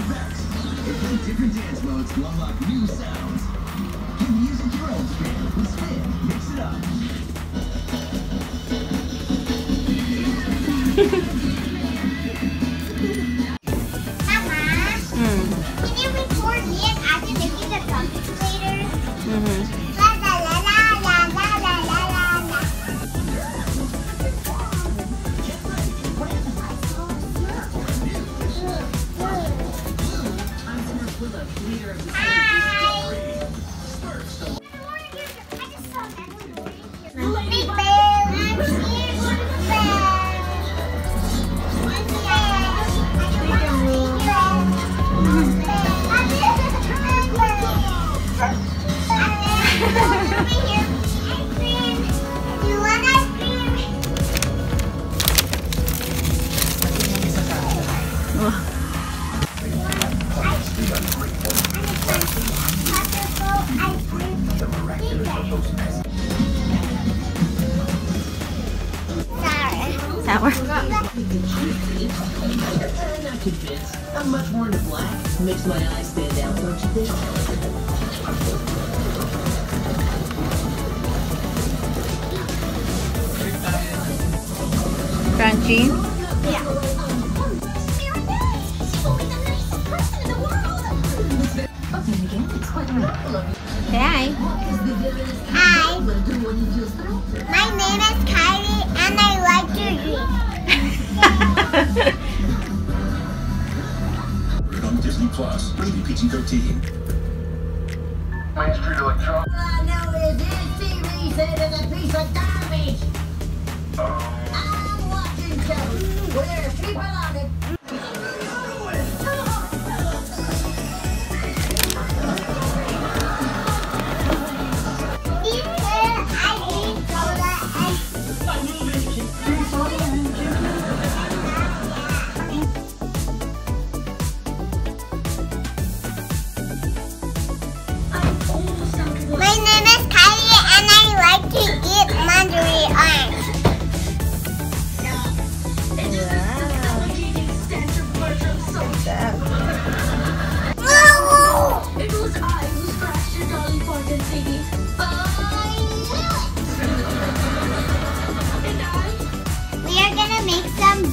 effects. They different dance modes unlock new sounds. Can use spin. Mix it up. leader of the. makes my eyes stand out, don't you think? Crunchy? Yeah. Hi. Hi. My name is Kylie and I like to read. On Disney Plus. Rated PG-13. Main Street Electronics. I know it is TV said it's a piece of garbage. I'm watching shows where people on it.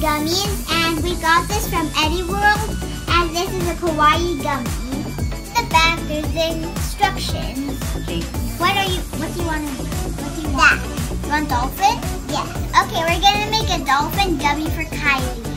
Gummies and we got this from Eddie World and this is a kawaii gummy. The back there's the instructions. What are you what do you wanna do? What do you want? That. You want dolphin? Yes. Okay, we're gonna make a dolphin gummy for Kylie.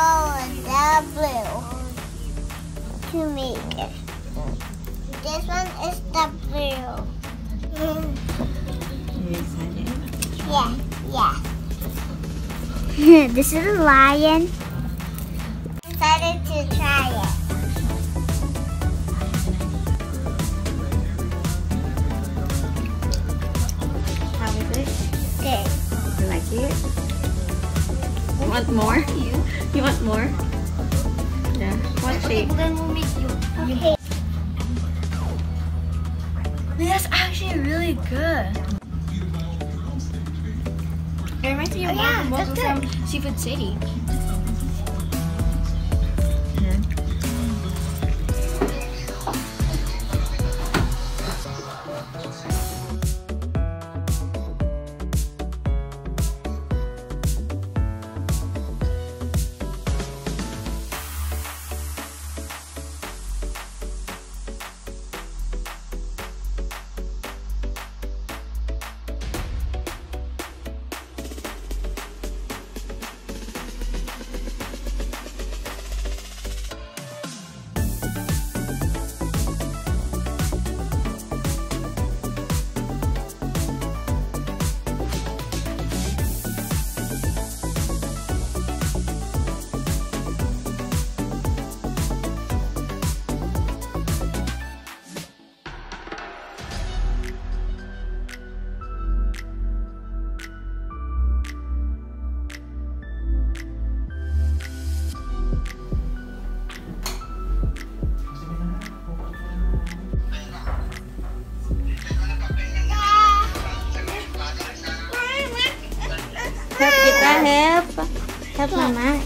Gold the blue to make it. This one is the blue. You excited? Yeah, yeah. this is a lion. Excited to try it. How is it? Good. You like it? Want more? You want more? Yeah. What shape? then we'll make you. Okay. That's actually really good. It reminds me of Oh, yeah, one that's from Seafood City.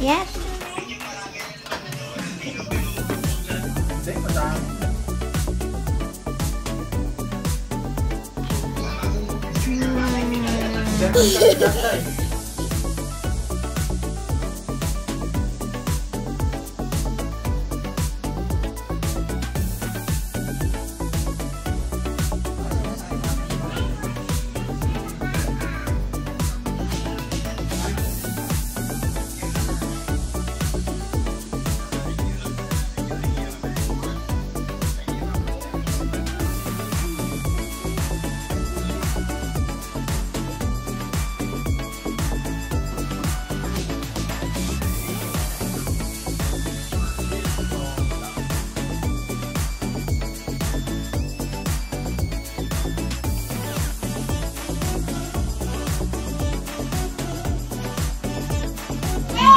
Yes?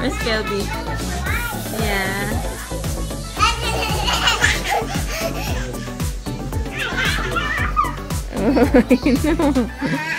Where's Kelby? Yeah. oh, no.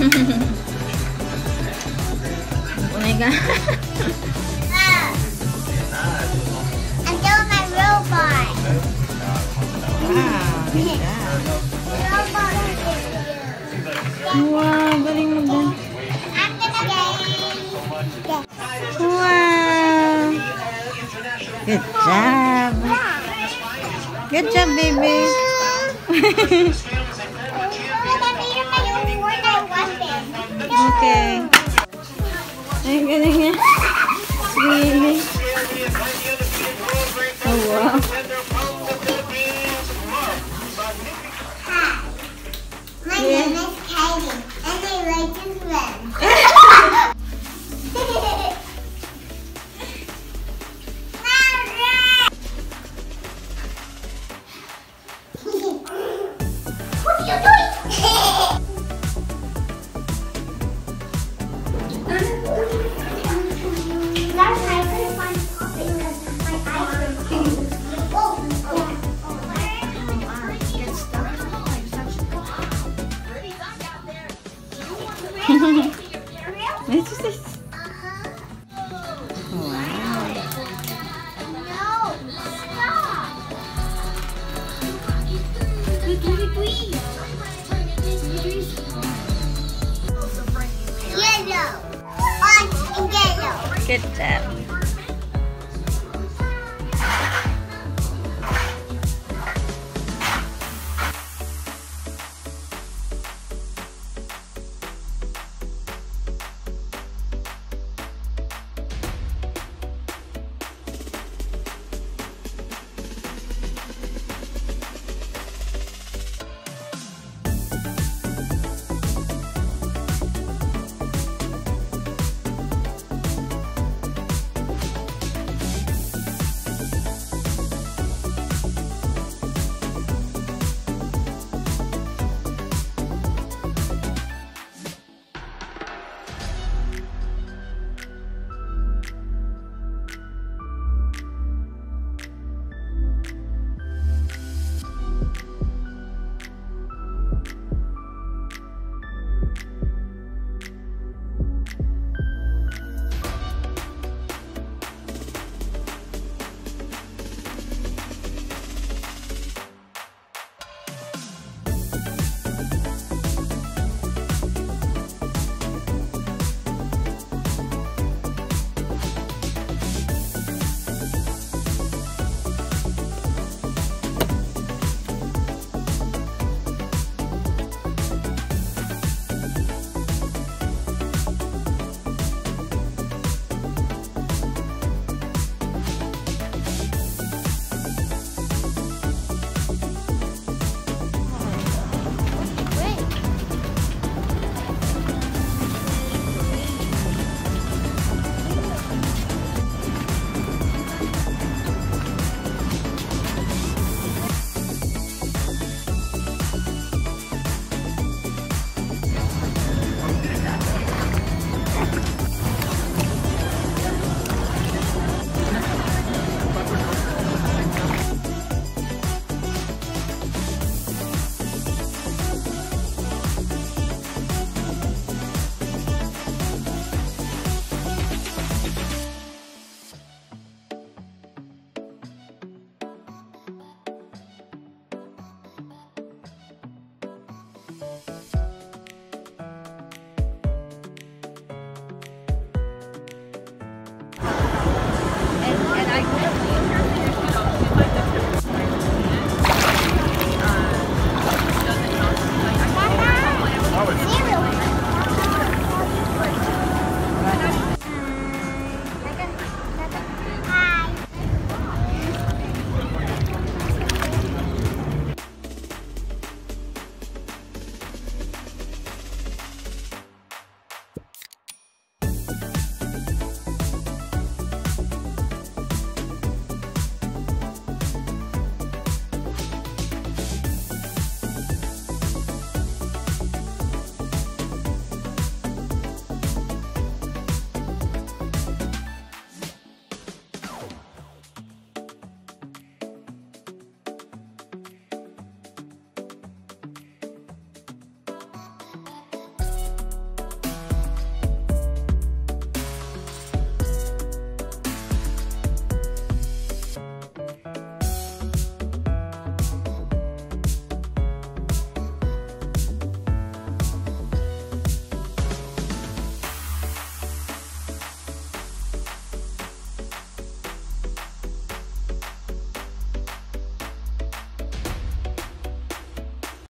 oh my god. Mom, robot. Wow. robot wow, Wow. Good job. Good job, baby. okay. Galing niya. Swimming. Oh, wow. My name is Katie, and I like to swim. Good job. Um,